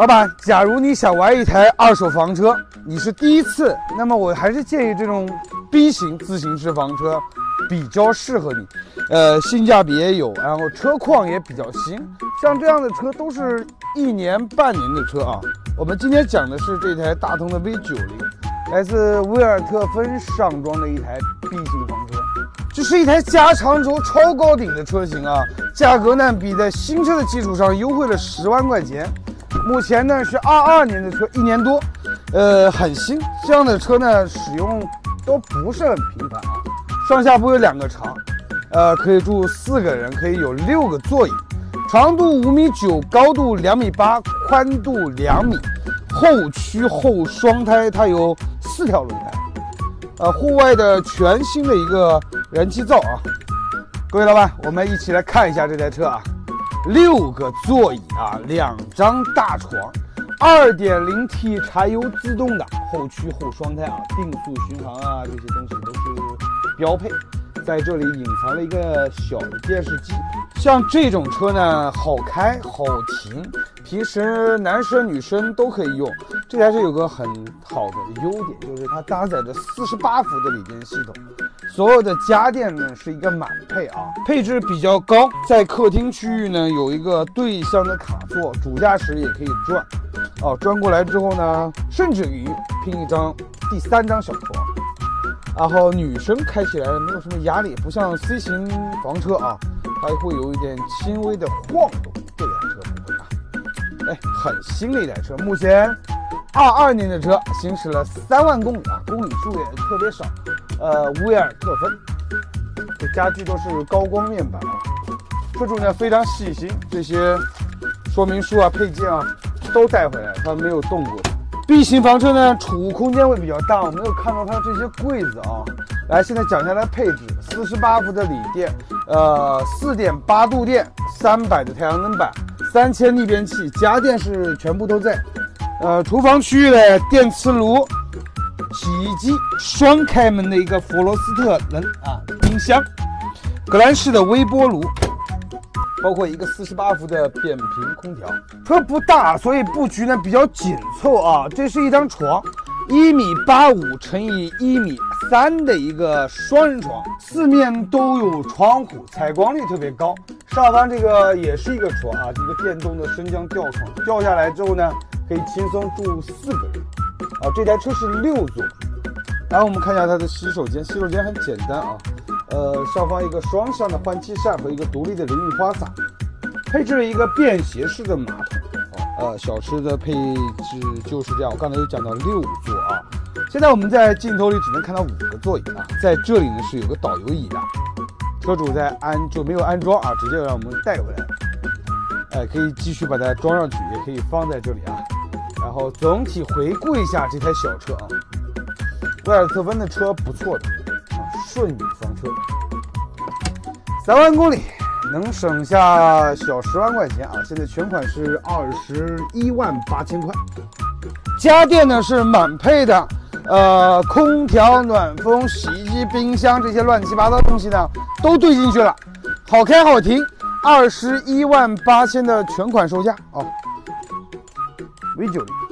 老板，假如你想玩一台二手房车，你是第一次，那么我还是建议这种 B 型自行车房车比较适合你。呃，性价比也有，然后车况也比较新。像这样的车都是一年半年的车啊。我们今天讲的是这台大通的 V90，来自威尔特芬上装的一台 B 型房车。这是一台加长轴超高顶的车型啊，价格呢比在新车的基础上优惠了十万块钱。目前呢是二二年的车，一年多，呃，很新。这样的车呢使用都不是很频繁啊。上下铺有两个床，呃，可以住四个人，可以有六个座椅，长度五米九，高度两米八，宽度两米。后驱后双胎，它有四条轮胎。呃，户外的全新的一个燃气灶啊。各位老板，我们一起来看一下这台车啊。六个座椅啊，两张大床二.点零 T 柴油自动挡，后驱后双胎啊，定速巡航啊，这些东西都是标配。在这里隐藏了一个小的电视机。像这种车呢，好开好停，平时男生女生都可以用。这台车有个很好的优点，就是它搭载着48伏的锂电系统。所有的家电呢是一个满配啊，配置比较高。在客厅区域呢有一个对向的卡座，主驾驶也可以转，哦，转过来之后呢，甚至于拼一张第三张小床，然后女生开起来没有什么压力，不像 C 型房车啊，它会有一点轻微的晃动。这台车不会啊，哎，很新的一台车，目前二二年的车，行驶了三万公里啊，公里数也特别少。呃，威尔特芬，这家具都是高光面板啊，车主呢非常细心，这些说明书啊、配件啊都带回来，它没有动过。B 型房车呢，储物空间会比较大，我没有看到它这些柜子啊。来，现在讲一下它配置：四十八伏的锂电，呃，四点八度电，三百的太阳能板，三千逆变器，家电是全部都在。呃，厨房区域的电磁炉。洗衣机双开门的一个弗罗斯特能啊，冰箱，格兰仕的微波炉，包括一个四十八伏的扁平空调。车不大，所以布局呢比较紧凑啊。这是一张床，一米八五乘以一米三的一个双人床，四面都有窗户，采光率特别高。上方这个也是一个床啊，一个电动的升降吊床，吊下来之后呢，可以轻松住四个人。啊，这台车是六座，然后我们看一下它的洗手间，洗手间很简单啊，呃，上方一个双向的换气扇和一个独立的淋浴花洒，配置了一个便携式的马桶，呃，小车的配置就是这样。我刚才有讲到六座啊，现在我们在镜头里只能看到五个座椅啊，在这里呢是有个导游椅的，车主在安就没有安装啊，直接让我们带回来，哎，可以继续把它装上去，也可以放在这里啊。然后总体回顾一下这台小车啊，威尔特芬的车不错的，顺宇房车，三万公里能省下小十万块钱啊！现在全款是二十一万八千块，家电呢是满配的，呃，空调、暖风、洗衣机、冰箱这些乱七八糟东西呢都兑进去了，好开好停，二十一万八千的全款售价啊。V 九零。